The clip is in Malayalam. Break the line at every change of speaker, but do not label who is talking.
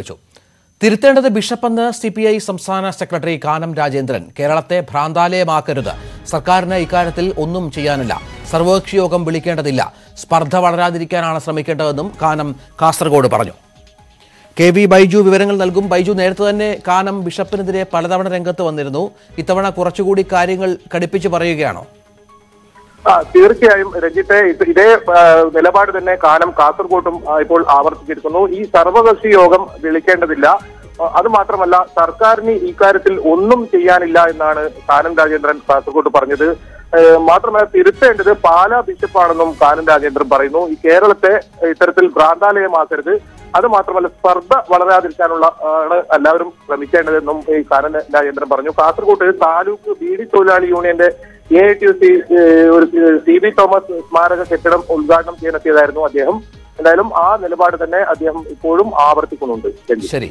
വെച്ചു. തിരുത്തേണ്ടത് ബിഷപ്പെന്ന് സി പി ഐ സംസ്ഥാന സെക്രട്ടറി കാനം രാജേന്ദ്രൻ. കേരളത്തെ ഭ്രാന്താലയമാക്കരുത്. സർക്കാരിന് ഇക്കാര്യത്തിൽ ഒന്നും ചെയ്യാനില്ല. സർവകക്ഷി യോഗം വിളിക്കേണ്ടതില്ല. സ്പർദ്ധ വളരാതിരിക്കാനാണ് ശ്രമിക്കേണ്ടതെന്നും കാനം കാസർഗോഡ് പറഞ്ഞു. കെ വി ബൈജു വിവരങ്ങൾ നൽകും. ബൈജു നേരത്തെ തന്നെ കാനം ബിഷപ്പിനെതിരെ പലതവണ രംഗത്ത് വന്നിരുന്നു. ഇത്തവണ കുറച്ചുകൂടി കാര്യങ്ങൾ കടുപ്പിച്ച് പറയുകയാണോ?
തീർച്ചയായും രഞ്ജിത്തെ ഇത് നിലപാട് തന്നെ കാലം കാസർകോട്ടും ഇപ്പോൾ ആവർത്തിച്ചിരിക്കുന്നു. ഈ സർവകക്ഷി യോഗം വിളിക്കേണ്ടതില്ല. അത് മാത്രമല്ല സർക്കാരിന് ഇക്കാര്യത്തിൽ ഒന്നും ചെയ്യാനില്ല എന്നാണ് കാനം രാജേന്ദ്രൻ കാസർകോട്ട് പറഞ്ഞത്. മാത്രമല്ല തിരുത്തേണ്ടത് പാലാ ബിഷപ്പാണെന്നും കാനം രാജേന്ദ്രൻ പറയുന്നു. ഈ കേരളത്തെ ഇത്തരത്തിൽ ഭ്രാന്താലയമാക്കരുത്. അത് മാത്രമല്ല സ്പർദ്ധ വളരാതിരിക്കാനുള്ള ആണ് എല്ലാവരും ശ്രമിക്കേണ്ടതെന്നും ഈ കാനം രാജേന്ദ്രൻ പറഞ്ഞു. കാസർകോട്ട് താലൂക്ക് ബീഡി തൊഴിലാളി യൂണിയന്റെ എ ഐ ടി സി ഒരു സി ബി തോമസ് സ്മാരക കെട്ടിടം ഉദ്ഘാടനം ചെയ്യാനെത്തിയതായിരുന്നു അദ്ദേഹം. എന്തായാലും ആ നിലപാട് തന്നെ അദ്ദേഹം ഇപ്പോഴും ആവർത്തിക്കുന്നുണ്ട്.
ശരി.